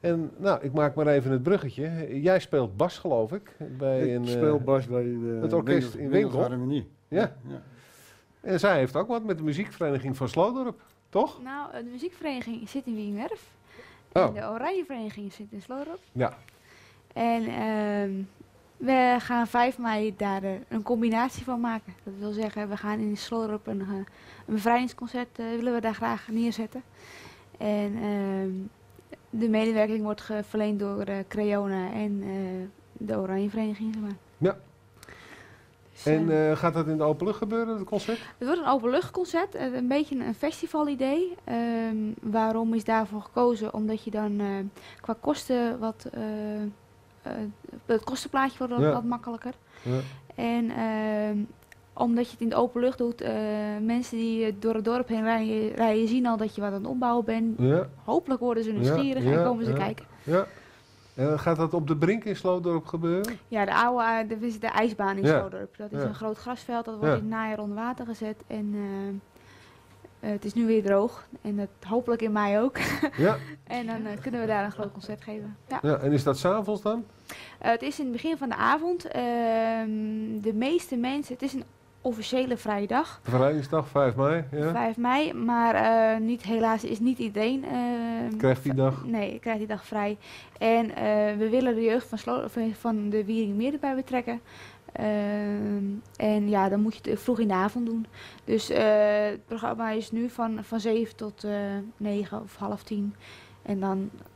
En nou, ik maak maar even het bruggetje. Jij speelt bas, geloof ik. Bij Ik een, eh, speel bas bij de het orkest in Winkel. Harmonie. Ja. ja. En zij heeft ook wat met de muziekvereniging van Sloodorp, toch? Nou, de muziekvereniging zit in Wienwerf. Oh. En de Oranjevereniging zit in Sloorop. Ja. En ehm, we gaan 5 mei daar eh, een combinatie van maken. Dat wil zeggen, we gaan in Sloorop een, eh, een bevrijdingsconcert eh, willen we daar graag neerzetten. En ehm, de medewerking wordt verleend door eh Creona en eh, de Oranjevereniging. Zeg maar. Ja. Dus, En eh, gaat dat in de open lucht gebeuren, het concert? het wordt een openluchtconcert, eh, een beetje een festivalidee. Ehm, waarom is daarvoor gekozen? Omdat je dan qua kosten wat... het kostenplaatje wordt Ja. wat makkelijker. Ja. En ehm, omdat je het in de open lucht doet, eh, mensen die eh, door het dorp heen rijden, rijden zien al dat je wat aan het opbouwen bent. Ja, Hopelijk worden ze nieuwsgierig ja, en komen ze ja. kijken. ja. En gaat dat op de brink in Sloodorp gebeuren? Ja, de oude, eh, de, is de ijsbaan in Ja. Slodorp. Dat is een groot grasveld, dat wordt in het najaar onder water gezet. En het is nu weer droog. En dat hopelijk in mei ook. Ja. en dan kunnen we daar een groot concert geven. Ja. ja. En is dat s'avonds dan? Het is in het begin van de avond. Ehm, de meeste mensen, het is een officiële vrije dag. Bevrijdingsdag, 5 mei. Ja. 5 mei, maar eh, niet, helaas is niet iedereen. ehm, Krijgt die dag? Nee, krijgt die dag vrij. En eh, we willen de jeugd van, Slo van- de Wiering erbij betrekken. Ehm, en ja, dan moet je het vroeg in de avond doen. Dus eh, het programma is nu van, van 7 tot eh 9 of half 10. En dan eh,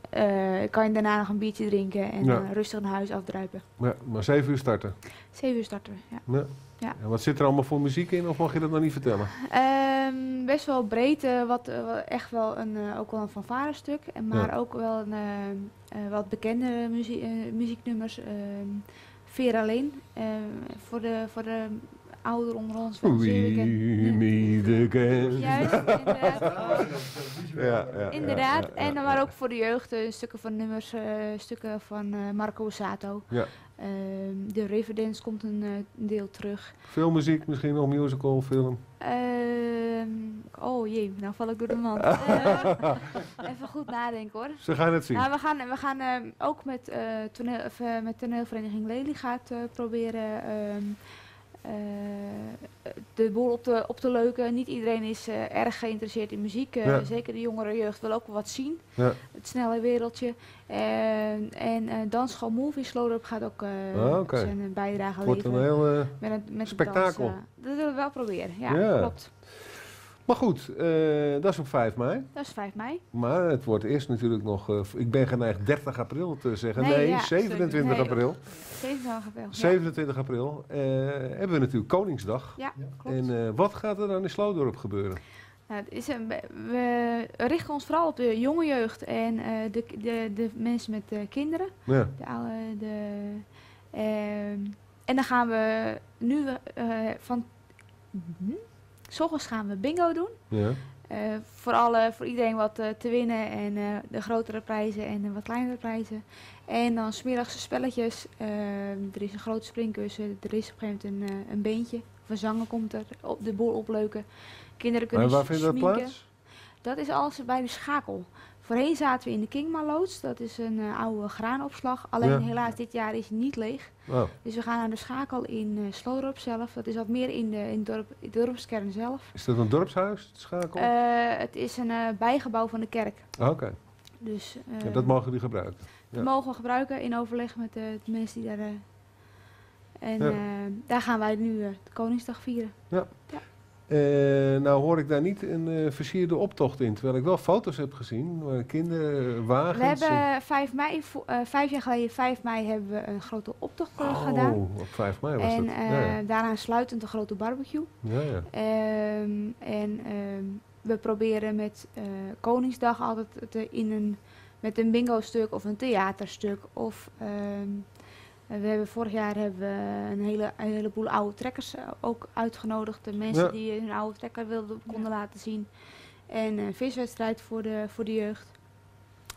kan je daarna nog een biertje drinken en Ja. dan rustig naar huis afdruipen. Ja, maar 7 uur starten. 7 uur starten ja. Ja. Ja. En wat zit er allemaal voor muziek in, of mag je dat nog niet vertellen? Ehm, best wel breed, eh, wat, eh, echt wel een, eh, ook wel een fanfarestuk, maar ook wel een, eh, eh, wat bekende muzie- eh, muzieknummers. ehm Vera Leen, eh, voor, de, voor de ouderen onder ons bekend. We meet again. Juist, inderdaad. Ja, ja, Inderdaad, ja, ja, en ja. maar ook voor de jeugd, eh, stukken van nummers, eh, stukken van eh, Marco Sato. Ja. Ehm, de Riverdance komt een deel terug. Veel muziek, misschien nog musical, film. Ehm, oh jee, nou val ik door de mand. Even goed nadenken hoor. Ze gaan het zien. Nou, we gaan, we gaan ehm, ook met, eh toneel, of, eh, met toneelvereniging Lely gaat eh, proberen de boel op te, op te leuken. Niet iedereen is eh, erg geïnteresseerd in muziek. eh, Ja. Zeker de jongere jeugd wil ook wat zien. Ja. Het snelle wereldje. En, en eh Dansschool Movie Slowdorp gaat ook eh, Ah, zijn eh, bijdrage wordt leveren. een heel... eh, met een, met spektakel. Eh, dat willen we wel proberen, Ja. klopt. Maar goed, eh, dat is op 5 mei. Dat is 5 mei. Maar het wordt eerst natuurlijk nog... eh, ik ben geneigd 30 april te zeggen. Nee, Nee, ja, 27 nee. april. 27 april. Ja. 27 april eh, hebben we natuurlijk Koningsdag. Ja, klopt. En eh, wat gaat er dan in Sloodorp gebeuren? Nou, het is een, we richten ons vooral op de jonge jeugd en eh, de, de, de mensen met eh, kinderen. Ja. De, oude, de, ehm, en dan gaan we nu eh, van... S ochtends gaan we bingo doen. Ja. Eh, voor, alle, voor iedereen wat eh, te winnen en eh, de grotere prijzen en de wat kleinere prijzen. En dan smiddags spelletjes. Er is een grote springkussen. Er is op een gegeven moment een, een beentje. Of een zanger komt er. Op de boel opleuken. Kinderen kunnen Maar waar vindt dat plaats? Dat is alles bij de schakel. Voorheen zaten we in de Kingma-loods. Dat is een eh, oude graanopslag. Alleen Ja. helaas dit jaar is niet leeg. Oh, Dus we gaan naar de schakel in uh, zelf. Dat is wat meer in de, in dorp, in de dorpskern zelf. is dat een dorpshuis, het schakel? Eh, het is een bijgebouw van de kerk. Ah, Oké, Dus Ja, dat mogen jullie gebruiken. dat ja. mogen we gebruiken in overleg met de mensen die daar... en Ja. daar gaan wij nu de Koningsdag vieren. Eh, nou hoor ik daar niet een eh, versierde optocht in, terwijl ik wel foto's heb gezien. Waar kinderen, wagens... We en- hebben 5 mei, eh, vijf jaar geleden, 5 mei, hebben we een grote optocht eh, gedaan. Oh, op 5 mei was En dat. eh, ja, ja. daaraan sluitend een grote barbecue. ja, ja. Ehm, en ehm, we proberen met eh, Koningsdag altijd te, in een, met een bingo stuk of een theaterstuk. Of ehm, we hebben vorig jaar hebben we een, hele, een heleboel oude trekkers eh, ook uitgenodigd. De mensen Ja. die hun oude trekker wilden konden laten zien. En een viswedstrijd voor de, voor de jeugd.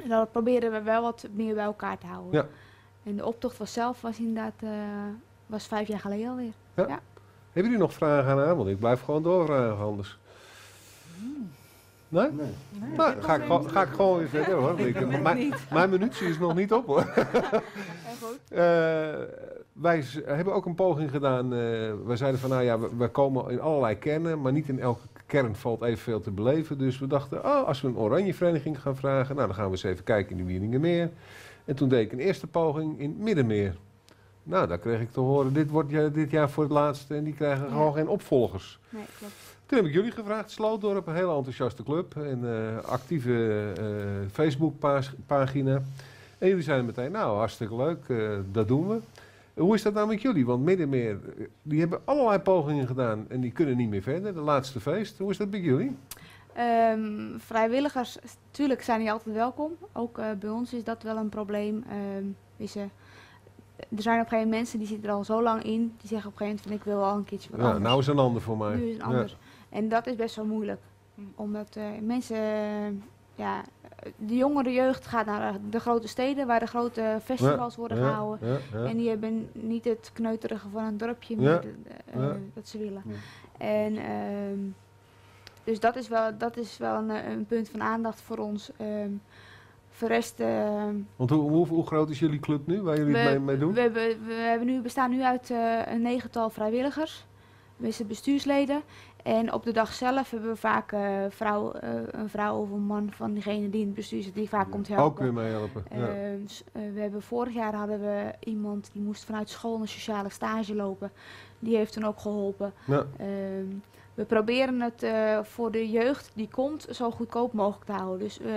En dan proberen we wel wat meer bij elkaar te houden. Ja. En de optocht was zelf was inderdaad eh, was vijf jaar geleden alweer. Hebben jullie nog vragen aan haar? Want ik blijf gewoon doorvragen anders. Nee? Nee. Nee, Nou, dit ga ik, gewoon, ga ik gewoon weer verder hoor. Ik, mijn, mijn minuutje is nog niet op hoor. Goed. Eh, wij hebben ook een poging gedaan. eh wij zeiden van nou ja, we, we komen in allerlei kernen, maar niet in elke kern valt evenveel te beleven. Dus we dachten, oh, als we een oranje vereniging gaan vragen, nou dan gaan we eens even kijken in de Wieningenmeer. En toen deed ik een eerste poging in Middenmeer. Nou, daar kreeg ik te horen, dit wordt ja, dit jaar voor het laatste en die krijgen Ja. gewoon geen opvolgers. Nee, klopt. Toen heb ik jullie gevraagd, Slootdorp, een hele enthousiaste club en eh, actieve eh Facebook-pagina. En jullie zeiden meteen, nou hartstikke leuk, eh, dat doen we. Hoe is dat nou met jullie? Want Middenmeer, die hebben allerlei pogingen gedaan en die kunnen niet meer verder. De laatste feest, hoe is dat bij jullie? Ehm, vrijwilligers, natuurlijk zijn die altijd welkom. Ook bij ons is dat wel een probleem. Ehm, is, er zijn op een gegeven moment mensen die zitten er al zo lang in. Die zeggen op een gegeven moment van ik wil wel een keertje wat Ja, anders. nou is een ander voor mij. Nu is het Ja. En dat is best wel moeilijk. Hm. Omdat eh, mensen, eh, ja, de jongere jeugd gaat naar de grote steden waar de grote festivals worden Ja, gehouden. ja, ja. En die hebben niet het kneuterige van een dorpje Ja, meer eh, ja. dat ze willen. Ja. En ehm, dus dat is wel, dat is wel een, eh, een punt van aandacht voor ons. Ehm voor de rest, ehm, Want hoe, hoe, hoe groot is jullie club nu, waar jullie het mee, mee doen? we, hebben, we hebben nu, bestaan nu uit eh, een negental vrijwilligers, meestal bestuursleden. En op de dag zelf hebben we vaak eh, vrouw, eh, een vrouw of een man van diegene die in het bestuur zit, die vaak komt Ook helpen. weer meehelpen. Ja. Ehm, eh, we hebben vorig jaar hadden we iemand die moest vanuit school een sociale stage lopen. Die heeft toen ook geholpen. Ja. We proberen het eh, voor de jeugd die komt zo goedkoop mogelijk te houden. Dus ehm,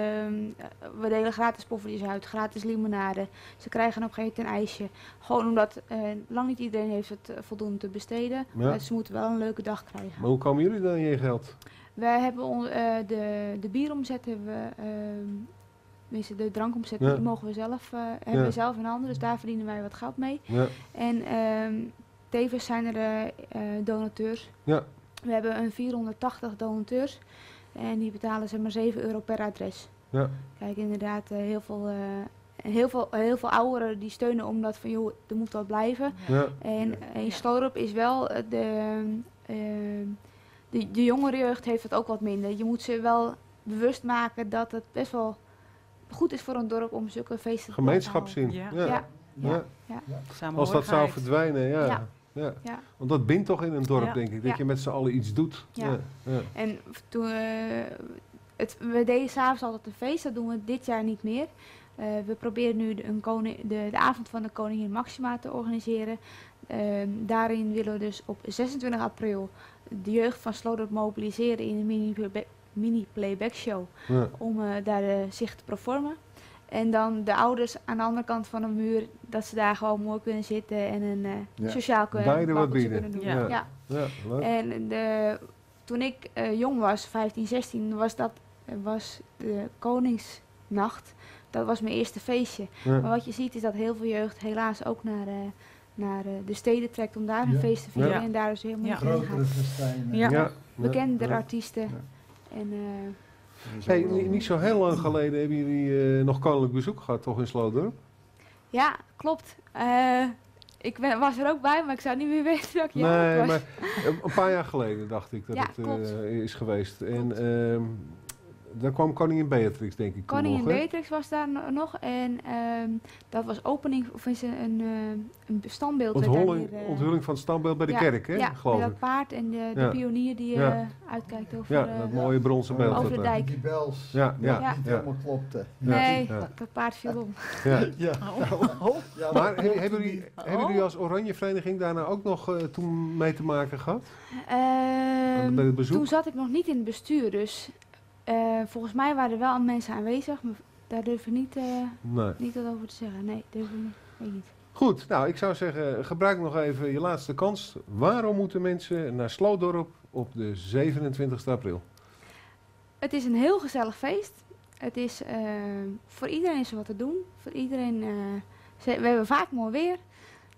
eh, we delen gratis poffertjes uit, gratis limonade. Ze krijgen op een gegeven moment een ijsje. Gewoon omdat eh, lang niet iedereen heeft het eh, voldoende te besteden. Ja. Ze moeten wel een leuke dag krijgen. Maar hoe komen jullie dan aan je geld? Wij hebben on- de, de bieromzet hebben we, ehm, tenminste de drankomzet, Ja. die mogen we zelf, hebben Ja. we zelf in handen. Dus daar verdienen wij wat geld mee. Ja. En ehm, tevens zijn er donateurs. Ja. We hebben een 480 donateurs. En die betalen zeg maar 7 euro per adres. Ja. Kijk, inderdaad, eh, heel, veel, eh, heel, veel, heel veel ouderen die steunen omdat van joh, er moet wat blijven. Ja. En Ja. in Slorup is wel eh, de, ehm, de, de jongere jeugd heeft het ook wat minder. Je moet ze wel bewust maken dat het best wel goed is voor een dorp om zulke feesten te Gemeenschap zien. Ja. Ja. Ja. Ja. Als dat zou verdwijnen, ja. Ja. Want dat bindt toch in een dorp, Ja. denk ik. Dat Ja. je met z'n allen iets doet. Ja. En toen, eh, het, we deden s'avonds altijd een feest, dat doen we dit jaar niet meer. Eh, we proberen nu de, een koning, de, de avond van de Koningin Maxima te organiseren. Ehm, daarin willen we dus op 26 april de jeugd van Slodorp mobiliseren in een mini, mini playback show. Om eh, daar zich te performen. En dan de ouders aan de andere kant van de muur, dat ze daar gewoon mooi kunnen zitten en een eh, Ja. sociaal kunnen, Beide wat bieden. kunnen doen. Ja. Ja. Ja, leuk. En de, toen ik eh, jong was, 15, 16, was dat eh, was de Koningsnacht. Dat was mijn eerste feestje. Ja. Maar wat je ziet is dat heel veel jeugd helaas ook naar, eh, naar de steden trekt om daar een feest te vieren. Ja. En daar is helemaal niet heen Grotere gaat. festijnen. Ja. Ja. Bekendere Ja. artiesten. Ja. En, eh, Hey, niet zo heel lang geleden hebben jullie eh, nog koninklijk bezoek gehad, toch in Sloodorp? ja, klopt. Eh, ik ben, was er ook bij, maar ik zou niet meer weten dat ik nee, was. maar eh, een paar jaar geleden dacht ik dat Ja, het eh, is geweest. En Klopt. ehm, daar kwam koningin Beatrix, denk ik, Koningin nog? Beatrix was daar no- nog en ehm, dat was opening, of is een, een, eh, een standbeeld. Onthulling, neer, eh, onthulling van het standbeeld bij de ja, kerk, hè? Ja, geloof ik. dat paard en de, de Ja. pionier die Ja. eh, uitkijkt over... Ja, dat mooie bronzen beeld. Over dat de dijk. Die bels. Ja, ja, Ja. Niet ja. helemaal klopte. Nee, Ja. Dat, paard viel om. ja. Ja. Oh. Ja, Maar hebben jullie, niet. hebben jullie als Oranje Vereniging daarna ook nog eh, toen mee te maken gehad? Ehm, bij het bezoek? toen zat ik nog niet in het bestuur, dus eh, volgens mij waren er wel mensen aanwezig, maar daar durf ik niet, eh, Nee. niet wat over te zeggen. Nee, durf ik niet. Weet ik niet. Goed, nou ik zou zeggen, gebruik nog even je laatste kans. Waarom moeten mensen naar Sloodorp op de 27 april? Het is een heel gezellig feest. Het is, eh, voor iedereen is er wat te doen. Voor iedereen, we hebben vaak mooi weer.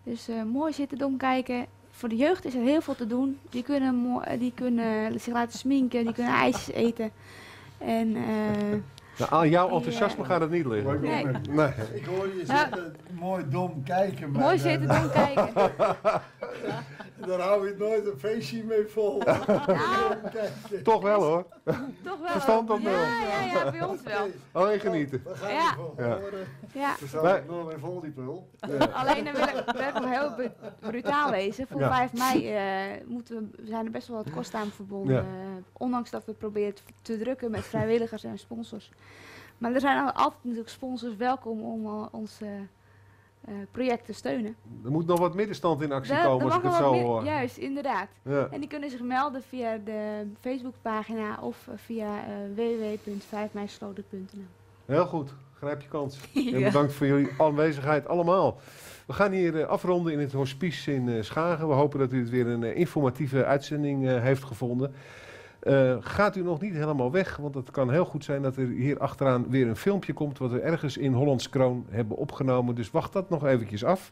Dus mooi zitten, dom kijken. Voor de jeugd is er heel veel te doen. Die kunnen, die kunnen zich laten sminken, die kunnen ijsjes eten. En eh, Nou, aan jouw enthousiasme eh, gaat het niet liggen. ik Nee. Nee. Ik hoor je Ja. zitten mooi dom kijken. maar, mooi eh, zitten, dom kijken. Daar hou je nooit een feestje mee vol. Toch wel hoor. toch wel. Verstand op ja, nul. ja, ja, bij ons wel. Alleen genieten. We gaan Ja. horen. Ja. We staan Wij- nog weer vol die pul. Alleen dan wil ik, wil ik nog heel bru- brutaal wezen. Voor Ja. 5 mei eh, moeten we, zijn er best wel wat kosten aan verbonden. Ja. Eh, ondanks dat we proberen te drukken met vrijwilligers en sponsors. Maar er zijn al- altijd natuurlijk sponsors welkom om eh, ons eh, eh, project te steunen. Er moet nog wat middenstand in actie komen als ik het zo hoor. Juist, inderdaad. Ja. En die kunnen zich melden via de Facebookpagina of via www.vijfmeisloten.nl. Heel goed. Grijp je kans. En bedankt voor jullie aanwezigheid allemaal. We gaan hier afronden in het hospice in Schagen. We hopen dat u het weer een informatieve uitzending heeft gevonden. Eh, gaat u nog niet helemaal weg, want het kan heel goed zijn dat er hier achteraan weer een filmpje komt wat we ergens in Hollands Kroon hebben opgenomen. Dus wacht dat nog eventjes af.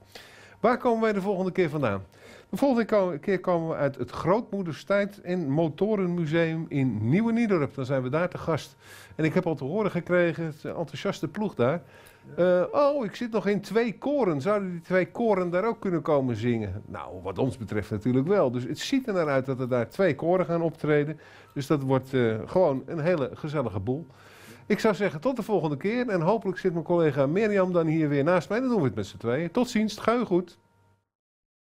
Waar komen wij de volgende keer vandaan? De volgende keer komen we uit het Grootmoederstijd en Motorenmuseum in Nieuwe Niederup. Dan zijn we daar te gast. En ik heb al te horen gekregen, het enthousiaste ploeg daar. Eh, oh, ik zit nog in twee koren. Zouden die twee koren daar ook kunnen komen zingen? Nou, wat ons betreft natuurlijk wel. Dus het ziet er naar uit dat er daar twee koren gaan optreden. Dus dat wordt eh, gewoon een hele gezellige boel. Ik zou zeggen, tot de volgende keer. En hopelijk zit mijn collega Mirjam dan hier weer naast mij. Dan doen we het met z'n tweeën. Tot ziens, u goed.